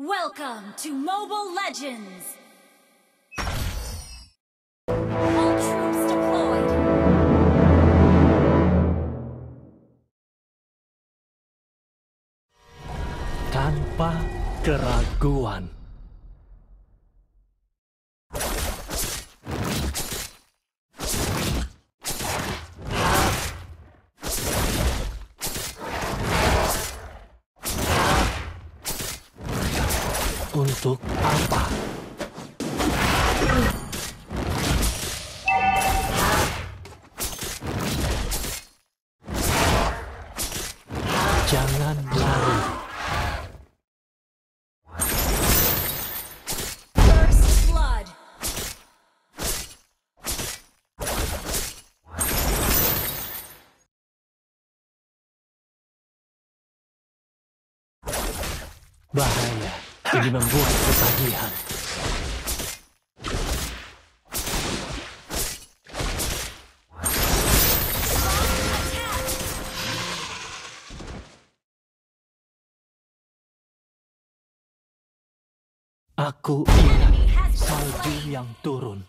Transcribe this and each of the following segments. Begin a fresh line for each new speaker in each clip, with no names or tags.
Welcome to Mobile Legends! All troops deployed!
tanpa keraguan. Untuk apa? Jangan lari. Bahaya. Ini membuat ketagihan. Aku ingat salju yang turun.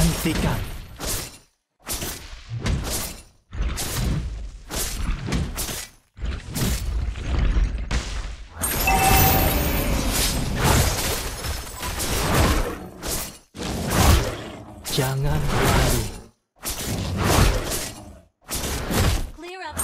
Hentikan. Jangan lari.
Clear up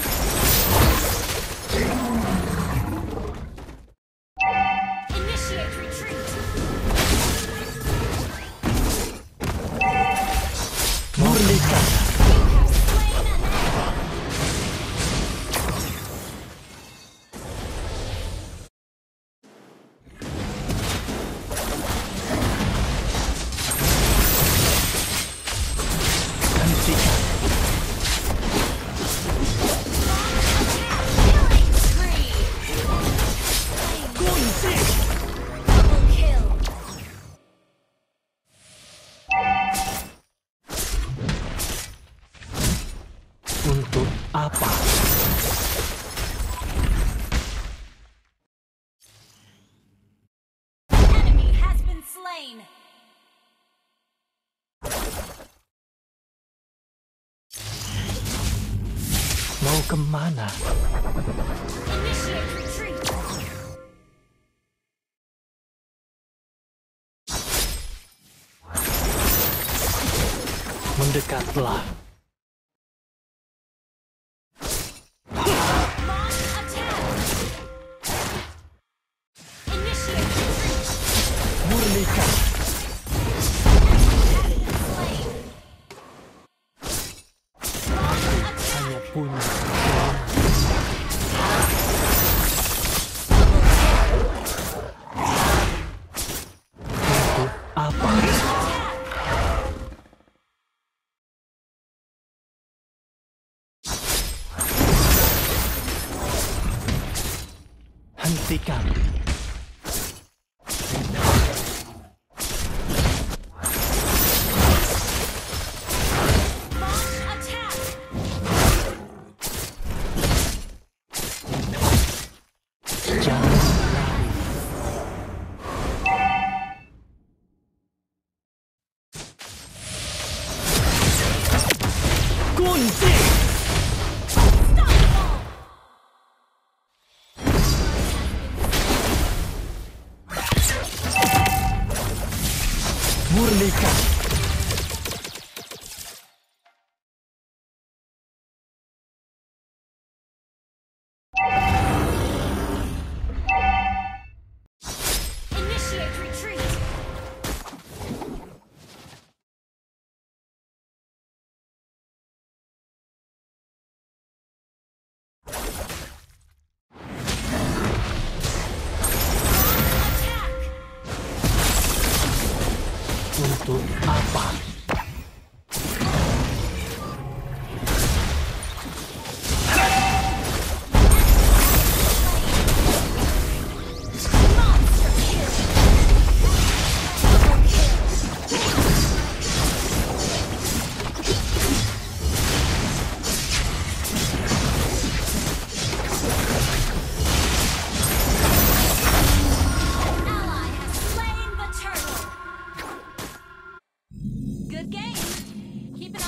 Hentikan.
Ke mana?
Mendekatlah. Hentikan.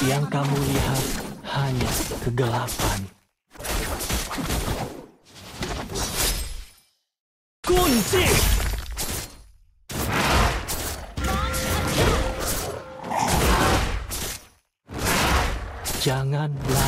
Yang kamu lihat hanya kegelapan. Kunci! Jangan lari.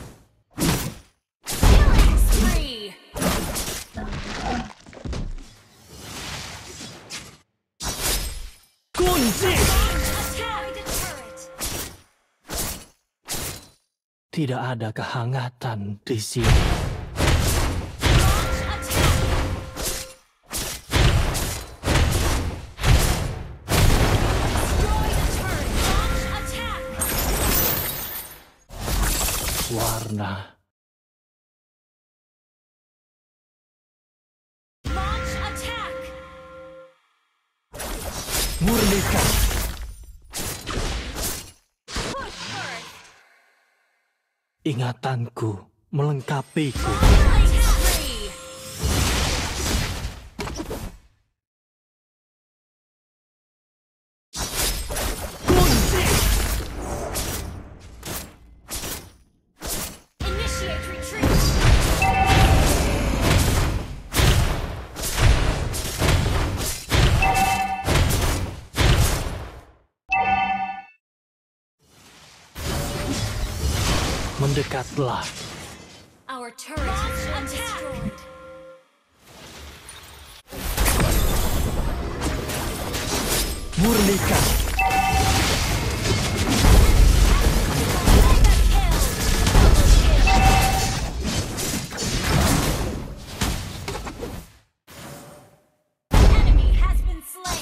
Tidak ada kehangatan di sini. Warna. Murnikan. Ingatanku melengkapiku. Mendekatlah.
Our turret has been.
Murnikan.
Enemy has been slain.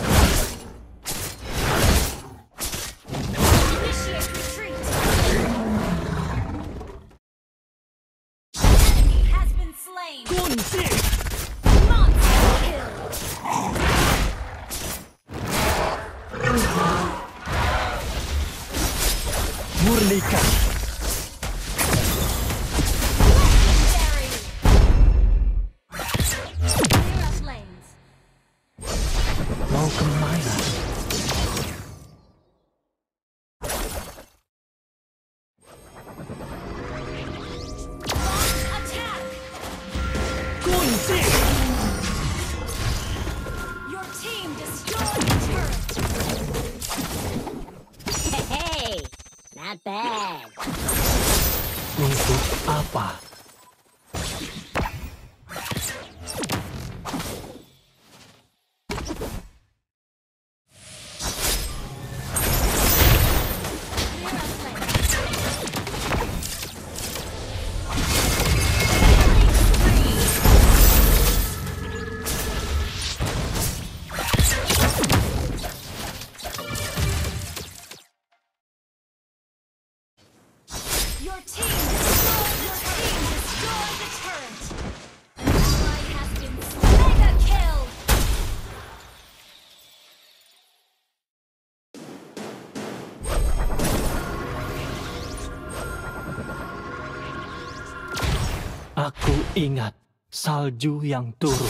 Not bad.
Untuk apa Ingat, salju yang turun.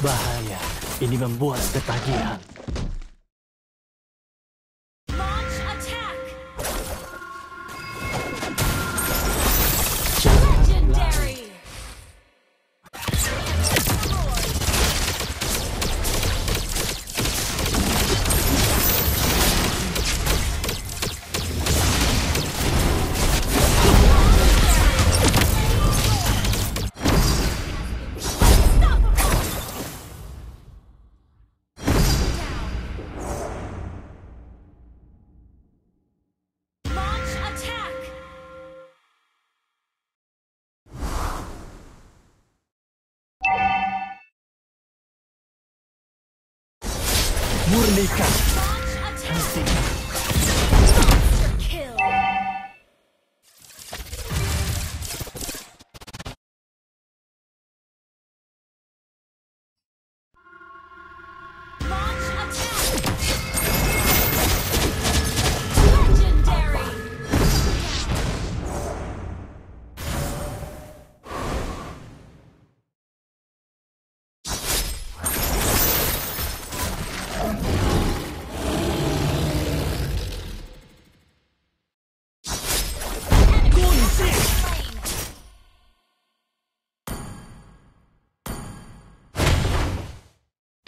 Bahaya, ini membuat ketagihan.
Nika.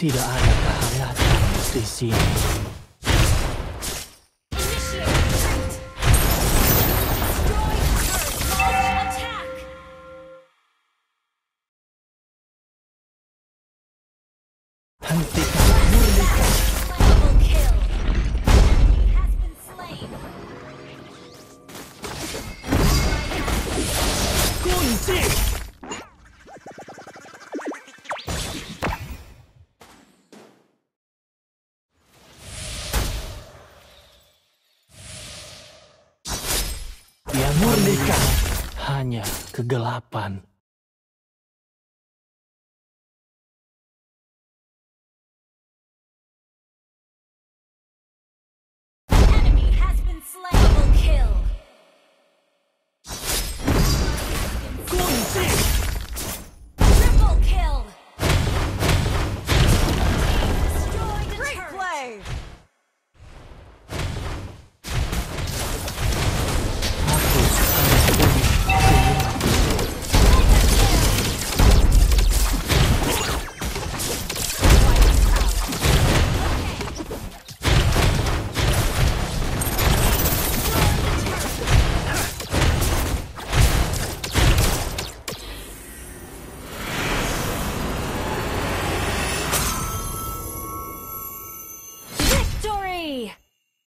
Tidak ada kehangatan di sini. Kegelapan